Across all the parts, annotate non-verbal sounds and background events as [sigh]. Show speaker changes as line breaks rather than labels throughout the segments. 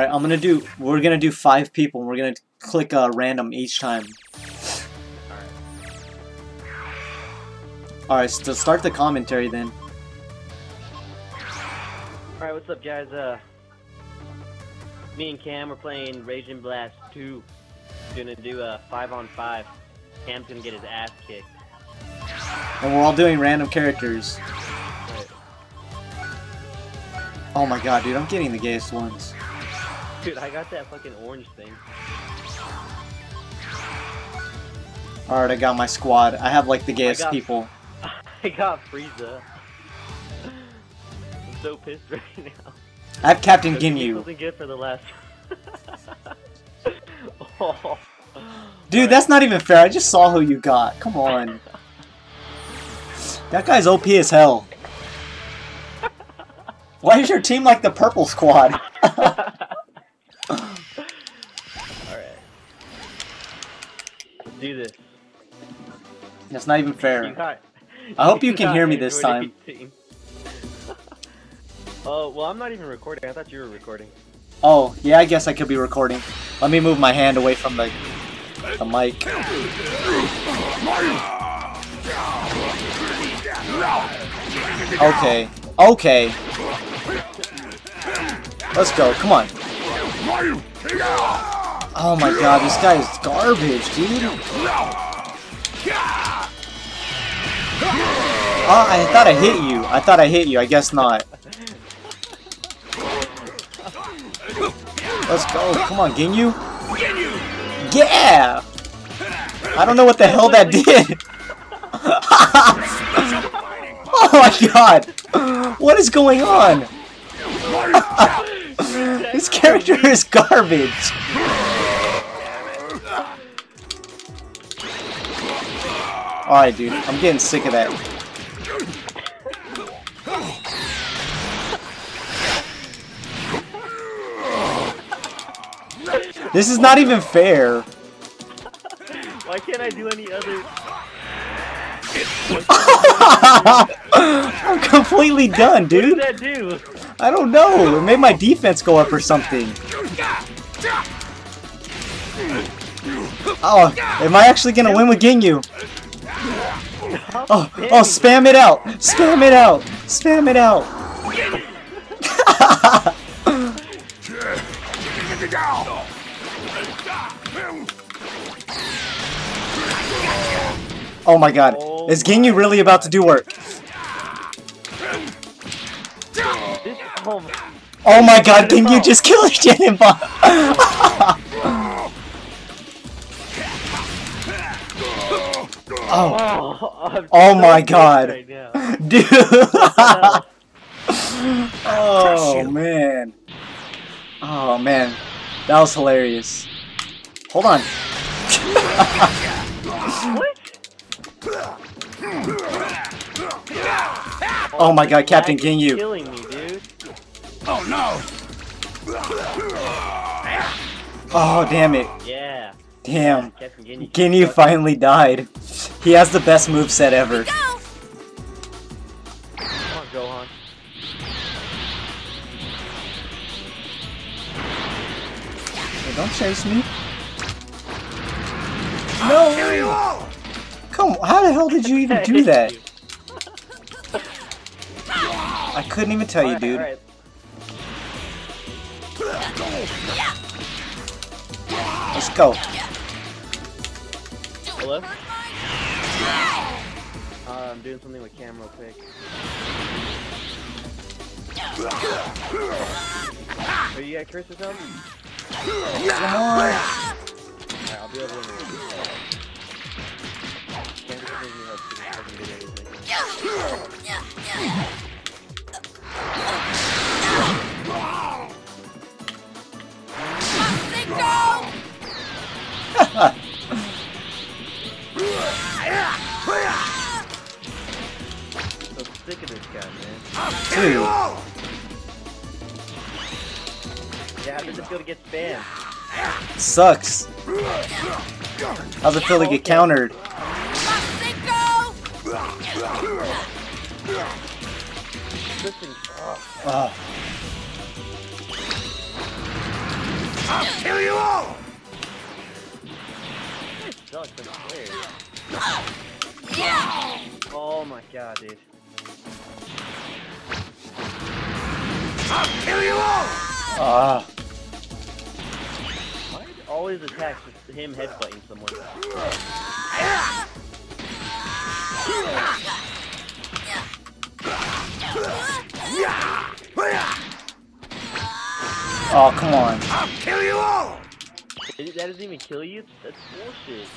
Alright, I'm gonna do, we're gonna do five people, and we're gonna click uh, random each time. Alright, so start the commentary then.
Alright, what's up guys? Uh, me and Cam are playing Raging Blast 2. We're Gonna do a 5 on 5. Cam's gonna get his ass kicked.
And we're all doing random characters.
Right.
Oh my god, dude, I'm getting the gayest ones.
Dude, I got that fucking orange thing.
Alright, I got my squad. I have like the
I
gayest
got-
people. [laughs]
I got Frieza. I'm so pissed [laughs] right now.
I have Captain
Cause he did
Ginyu.
Good for the last. [laughs] oh.
Dude, that's not even fair. I just saw who you got. Come on. That guy's OP as hell. Why is your team like the purple squad?
Alright. Let's do this.
That's not even fair. I hope you [laughs] can hear me this time.
18. [laughs] Oh, well, I'm not even recording. I thought you were recording.
Oh, yeah, I guess I could be recording. Let me move my hand away from the the mic. Okay. Okay. Let's go. Come on. Oh my god, this guy is garbage, dude. Oh, I thought I hit you. I thought I hit you. I guess not. Let's go. Come on, Ginyu. Yeah! I don't know what the hell that did. [laughs] oh my god! What is going on? [laughs] this character is garbage. Alright, dude. I'm getting sick of that. This is not even fair.
Why can't I do any other? [laughs]
I'm completely done, dude.
What did that do?
I don't know. It made my defense go up or something. Oh, am I actually gonna win with Ginyu? Oh, oh, spam it out! Spam it out! Spam it out! Oh my god. Is Ginyu really about to do work?
Oh, my-
god, Ginyu just killed [laughs] Genenbot! [laughs] oh,
oh,
Oh
so
my God.
Right
dude! [laughs] oh man. Oh man. That was hilarious. Hold on.
what?
Oh my god, Captain
Lag is
Ginyu.
Killing me, dude.
Oh no. Oh damn it.
Yeah.
Damn.
Captain Ginyu.
Ginyu finally died. He has the best moveset ever.
Come on, Gohan.
Hey, don't chase me. No! Come on, how the hell did you even do [laughs] that? I couldn't even tell you,
Alright,
dude.
Alright.
Let's go.
Hello? Uh, I'm doing something with Cam real quick. Are you got curse or something?
Come.
Alright, I'll be over in a minute.
Sucks. How's it feel to get countered?
Oh,
Ugh.
Kill you all!
Oh my god, dude.
I'll kill you all!
Ah.
Why is it always attacks just him headbutting someone?
Oh, come on.
I'll kill you all!
That doesn't even kill you? That's bullshit.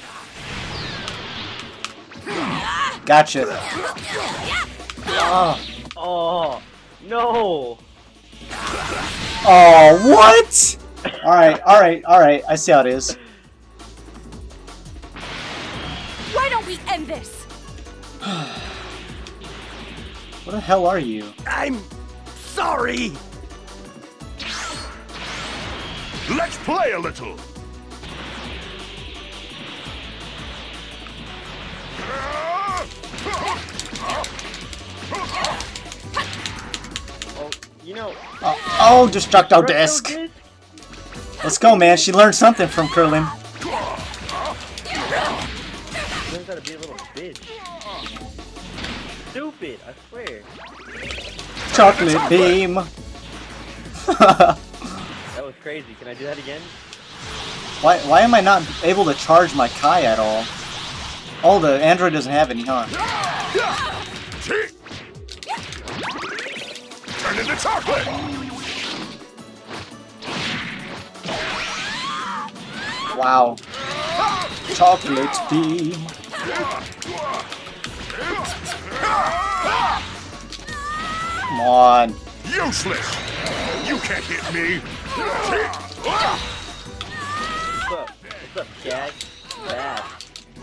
Gotcha. Oh.
Oh, no!
Oh, what? Alright, alright, alright. I see how it is.
Why don't we end this?
What the hell are you?
I'm sorry! Let's play a little!
Oh, you know...
Uh, oh, oh Destructo
Recto
Disc.
disc?
Let's go, man. She learned something from Krillin.
Learns how to be a little bitch. Stupid, I swear.
Chocolate beam.
That was crazy. Can I do that again?
why, why am I not able to charge my Kai at all? Oh, the android doesn't have any, huh?
Turn into chocolate!
Wow. Chocolate beam. Come on.
Useless! You can't hit me!
What's up? What's up, Gag? Bad.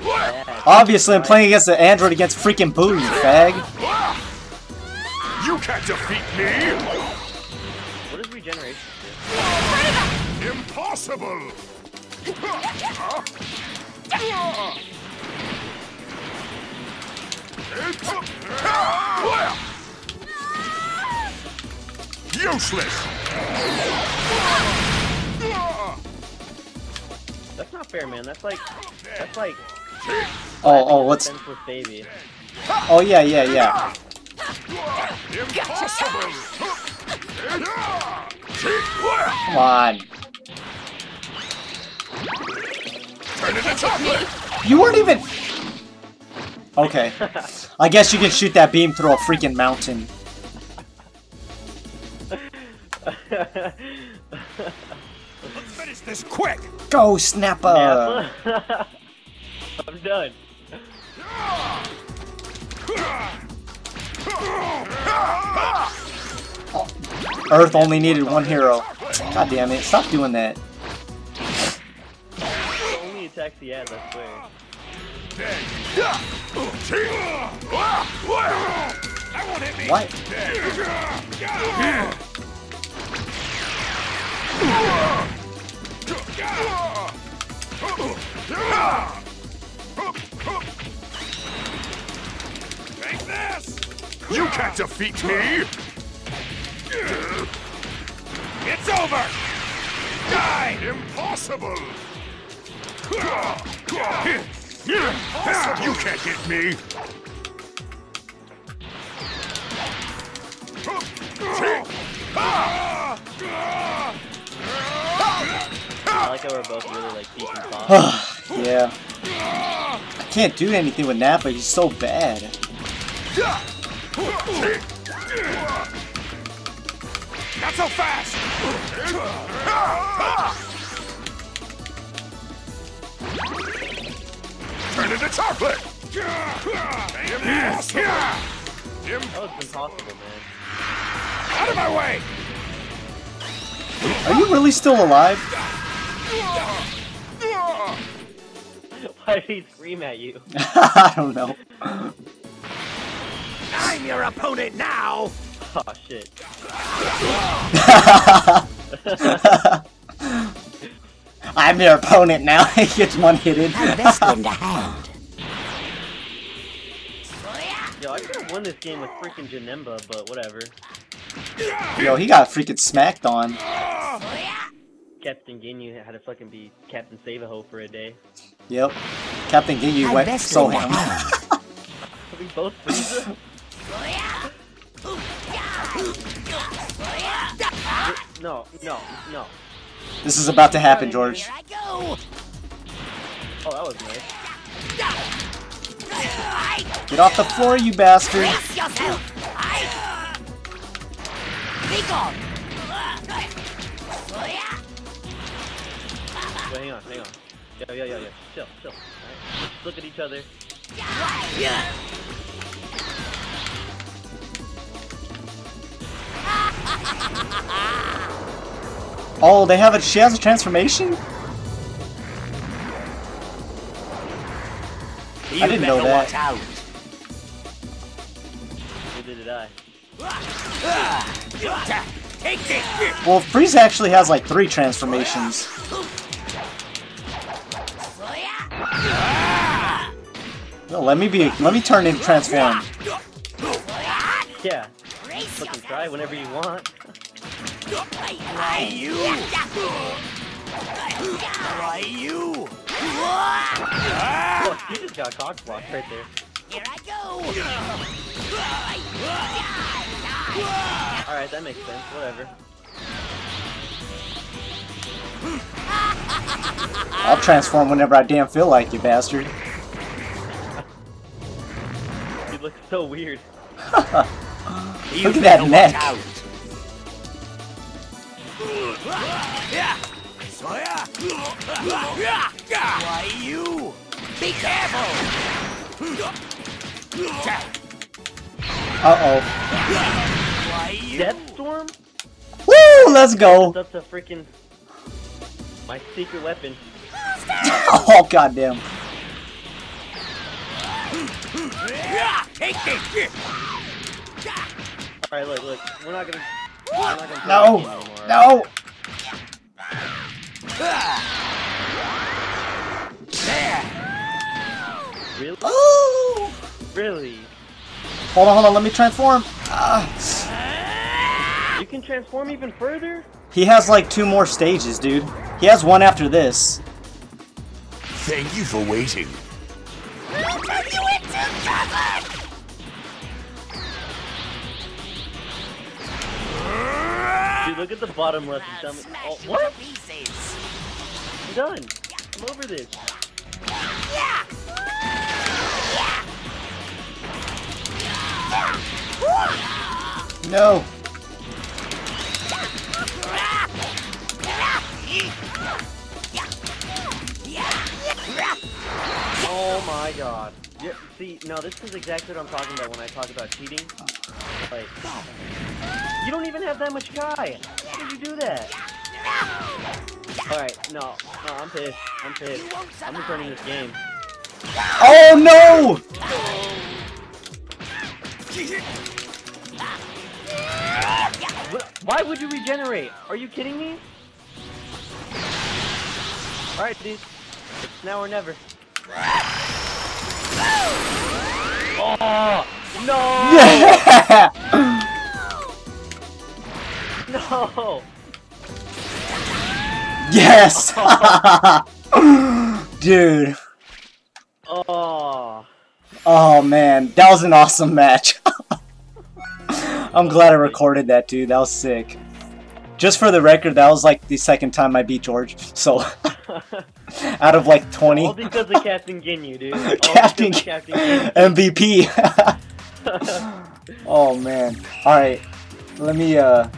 Bad.
Obviously, I'm playing against the android against freaking Buu, you fag.
You can't defeat me!
What is regeneration?
Impossible! Useless!
That's not fair, man. That's like... That's like...
Oh, oh, what's...
Senseless baby.
Oh, yeah, yeah, yeah.
Impossible!
Come on.
Turn into chocolate!
You weren't even... Okay. I guess you can shoot that beam through a freaking mountain.
Let's finish this quick!
Go, Snapper!
Nappa? [laughs] I'm done.
Earth only needed one hero. God damn it, stop doing that.
The only attacks I
won't hit me!
What?
Take this! You can't defeat me! It's over! Die! Impossible! You can't hit me!
I like how we're both really like deep in [sighs]
yeah. I can't do anything with Nappa, he's so bad.
Not so fast! Turn into chocolate! Impossible! Im-
That impossible, man.
Out of my way!
Are you really still alive? [laughs]
Why did he scream at you? [laughs]
I don't know.
I'm your opponent now!
Oh shit. [laughs]
I'm opponent now. [laughs] he gets one hitted.
Best in the hand.
Yo, I could have won this game with freaking Janemba, but whatever.
Yo, he got freaking smacked on.
Captain Ginyu had to fucking be Captain Save-A-Ho for a day.
Yep. Captain Ginyu
I
went
best
so
go
ham.
now. [laughs]
We both Frieza? [laughs] No, no, no.
This is about to happen, George.
Here I go.
Oh, that was nice.
Get off the floor, you bastard.
Brace yourself. I... Be gone.
Wait, hang on, hang on. Yo, yo, yo, yo. Chill, chill. Alright. Let's look at each other.
Oh, they have a. She has a transformation.
You
I didn't know that.
out.
Neither did I.
Well, Freeze actually has like three transformations. No, let me be. Let me turn and transform.
Yeah. Fucking try whenever you want.
You? Why you?
Look, you just got cock blocked right there.
Here I go.
Alright, that makes sense. Whatever.
I'll transform whenever I damn feel like, you bastard.
You look so weird. [laughs]
Look at that neck.
out. Why you? Be careful.
Uh oh.
Why you?
Death Storm?
Woo! Let's go.
That's a freaking. My secret weapon. [laughs]
Oh goddamn.
Take this shit!
Alright, look, look. We're not gonna. We're not gonna play
No.
this game anymore.
No.
Really?
Oh.
Really?
Hold on, hold on. Let me transform. Ah.
You can transform even further?
He has like two more stages, dude. He has one after this.
Thank you for waiting.
Look at the bottom left and tell me. Oh, what? I'm done. I'm over this.
No.
Oh my god. Yeah, see, no, this is exactly what I'm talking about when I talk about cheating. Like, you don't even have that much Kai. How did you do that? Alright, no, no, I'm pissed. I'm pissed. I'm returning this game.
Oh no!
Why would you regenerate? Are you kidding me? Alright, dude. It's now or never. [laughs] Oh! No! No!
yes. [laughs] Dude.
Oh!
Oh man, that was an awesome match. [laughs] I'm glad I recorded that, dude. That was sick. Just for the record, that was like the second time I beat George. So, [laughs] out of like 20,
All because of Captain Ginyu, dude. All
Captain,
Captain Ginyu.
MVP. oh man. All right, let me uh